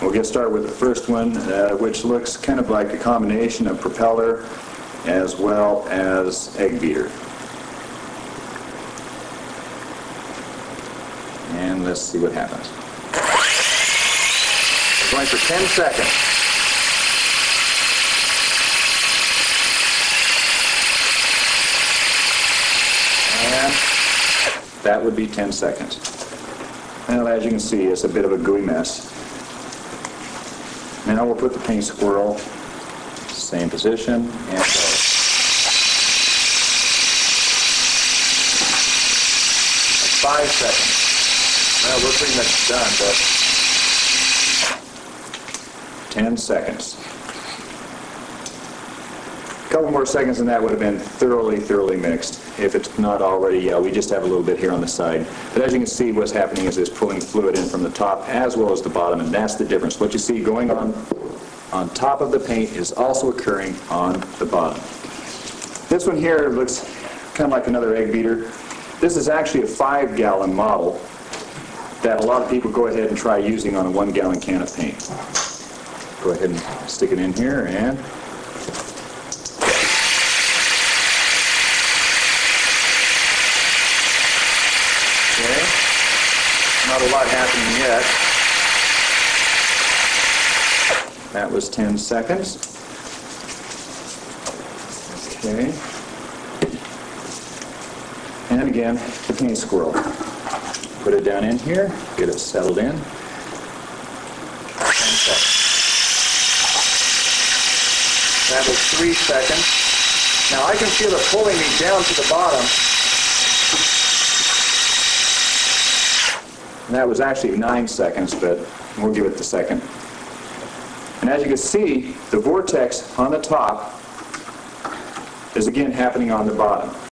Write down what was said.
We'll get started with the first one, uh, which looks kind of like a combination of propeller as well as egg beater. And let's see what happens. We're going for 10 seconds. That would be 10 seconds. Well, as you can see, it's a bit of a gooey mess. Now we'll put the paint squirrel, same position, and go. Five seconds. Well, we're pretty much done, but 10 seconds. A couple more seconds and that would have been thoroughly, thoroughly mixed. If it's not already, yeah, we just have a little bit here on the side. But as you can see, what's happening is it's pulling fluid in from the top as well as the bottom, and that's the difference. What you see going on on top of the paint is also occurring on the bottom. This one here looks kind of like another egg beater. This is actually a five-gallon model that a lot of people go ahead and try using on a one-gallon can of paint. Go ahead and stick it in here and Okay. Not a lot happening yet. That was 10 seconds. Okay. And again, the paint squirrel. Put it down in here, get it settled in. 10 seconds. That was three seconds. Now I can feel it pulling me down to the bottom. And that was actually nine seconds, but we'll give it the second. And as you can see, the vortex on the top is again happening on the bottom.